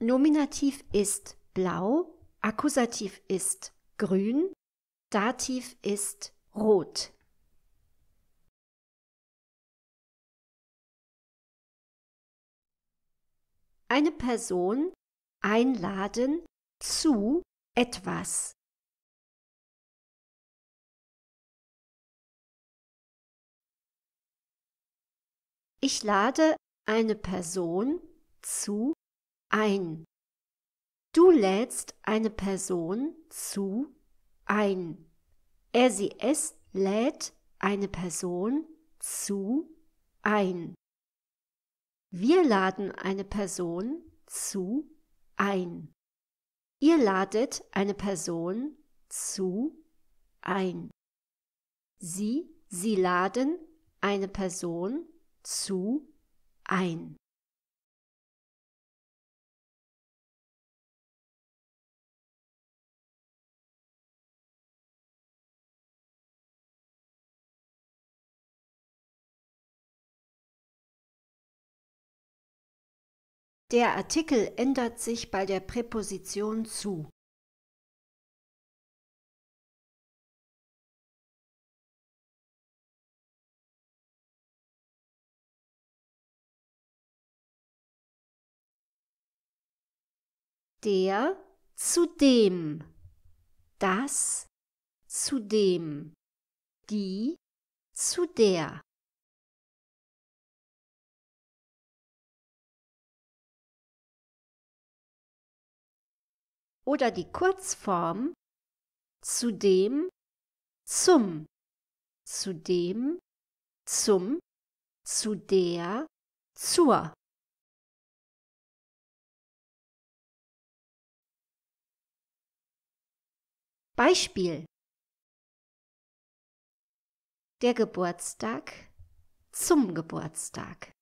Nominativ ist blau, Akkusativ ist grün, Dativ ist rot. Eine Person einladen zu etwas. Ich lade eine Person zu ein. Du lädst eine Person zu ein. Er sie es lädt eine Person zu ein. Wir laden eine Person zu ein. Ihr ladet eine Person zu ein. Sie, sie laden eine Person zu ein. Der Artikel ändert sich bei der Präposition zu. Der zu dem, das zu dem, die zu der. Oder die Kurzform zu dem, zum, zu dem, zum, zu der, zur. Beispiel Der Geburtstag zum Geburtstag.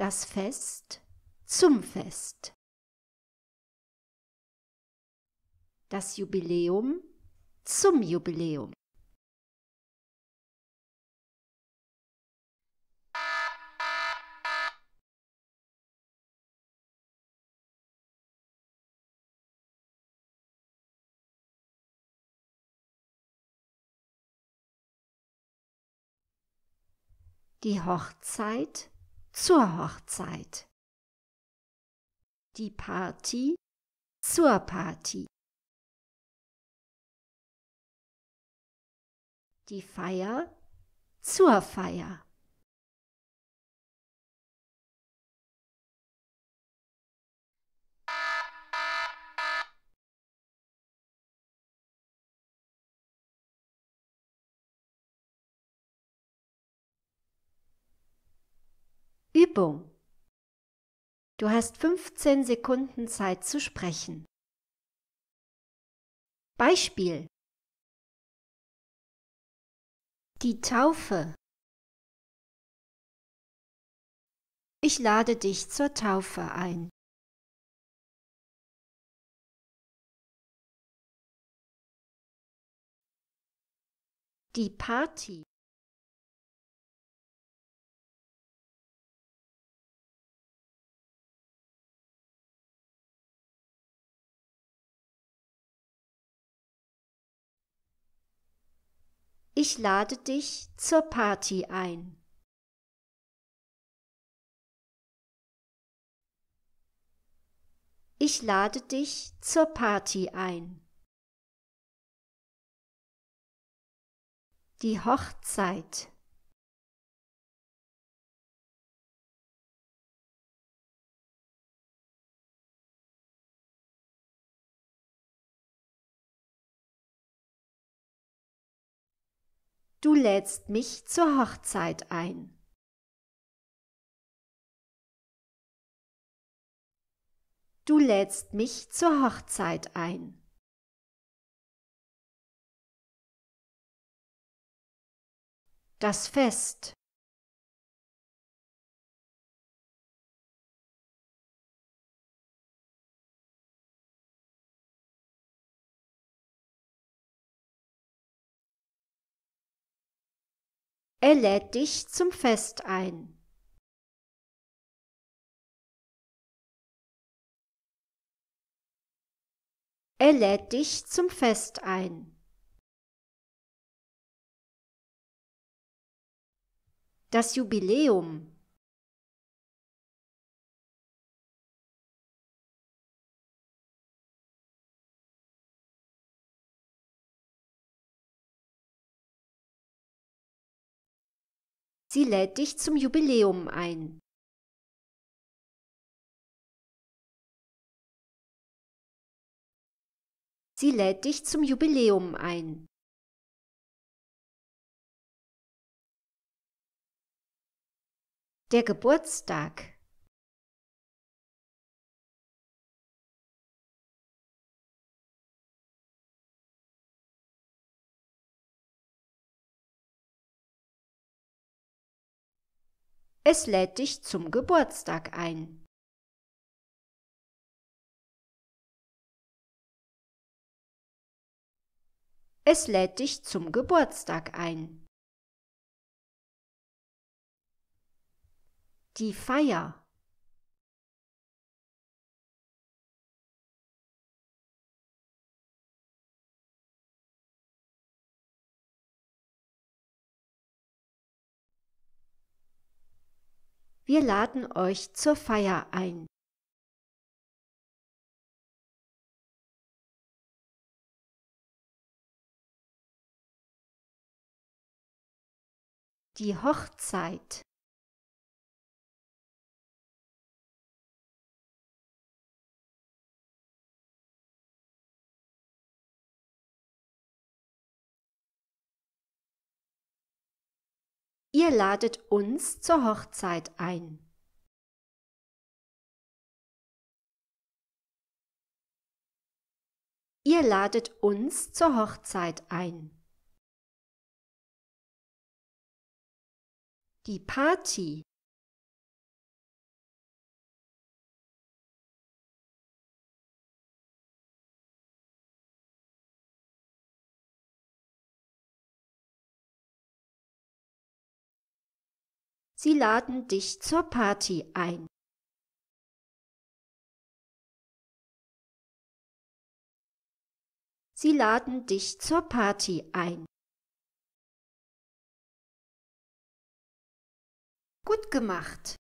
Das Fest zum Fest. Das Jubiläum zum Jubiläum. Die Hochzeit zur Hochzeit. Die Party zur Party. Die Feier zur Feier. Übung. Du hast 15 Sekunden Zeit zu sprechen. Beispiel. Die Taufe. Ich lade dich zur Taufe ein. Die Party. Ich lade dich zur Party ein. Ich lade dich zur Party ein. Die Hochzeit. Du lädst mich zur Hochzeit ein. Du lädst mich zur Hochzeit ein. Das Fest. Er lädt dich zum Fest ein. Er lädt dich zum Fest ein. Das Jubiläum. Sie lädt dich zum Jubiläum ein. Sie lädt dich zum Jubiläum ein. Der Geburtstag. Es lädt dich zum Geburtstag ein. Es lädt dich zum Geburtstag ein. Die Feier. Wir laden euch zur Feier ein. Die Hochzeit. Ihr ladet uns zur Hochzeit ein. Ihr ladet uns zur Hochzeit ein. Die Party. Sie laden dich zur Party ein. Sie laden dich zur Party ein. Gut gemacht!